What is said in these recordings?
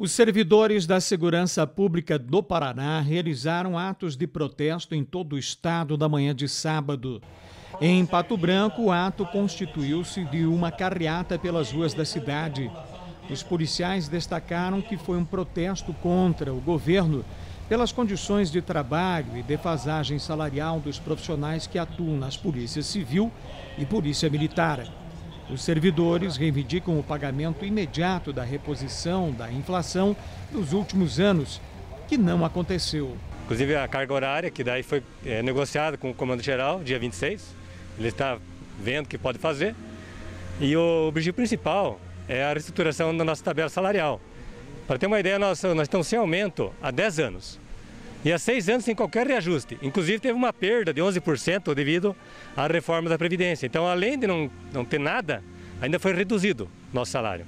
Os servidores da Segurança Pública do Paraná realizaram atos de protesto em todo o estado da manhã de sábado. Em Pato Branco, o ato constituiu-se de uma carreata pelas ruas da cidade. Os policiais destacaram que foi um protesto contra o governo pelas condições de trabalho e defasagem salarial dos profissionais que atuam nas polícias civil e polícia militar. Os servidores reivindicam o pagamento imediato da reposição da inflação dos últimos anos, que não aconteceu. Inclusive a carga horária, que daí foi é, negociada com o Comando Geral, dia 26, ele está vendo o que pode fazer. E o objetivo principal é a reestruturação da nossa tabela salarial. Para ter uma ideia, nós, nós estamos sem aumento há 10 anos. E há seis anos sem qualquer reajuste. Inclusive teve uma perda de 11% devido à reforma da Previdência. Então, além de não, não ter nada, ainda foi reduzido nosso salário.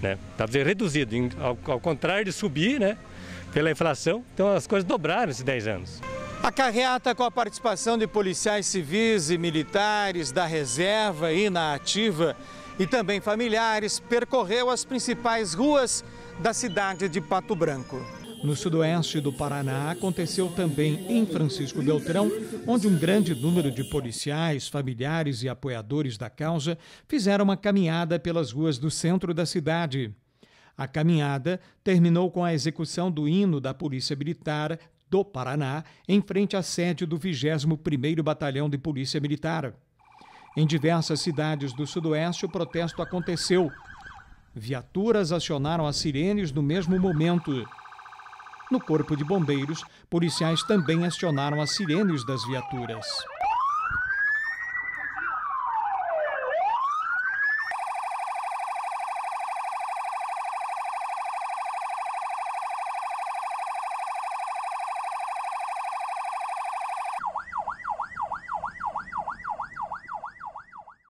Né? Está reduzido, ao, ao, contrário de subir né, pela inflação. Então as coisas dobraram esses 10 anos. A carreata com a participação de policiais civis e militares da reserva e na ativa e também familiares percorreu as principais ruas da cidade de Pato Branco. No sudoeste do Paraná, aconteceu também em Francisco Beltrão, onde um grande número de policiais, familiares e apoiadores da causa fizeram uma caminhada pelas ruas do centro da cidade. A caminhada terminou com a execução do hino da Polícia Militar do Paraná em frente à sede do 21º Batalhão de Polícia Militar. Em diversas cidades do sudoeste, o protesto aconteceu. Viaturas acionaram as sirenes no mesmo momento. No Corpo de Bombeiros, policiais também acionaram as sirenes das viaturas.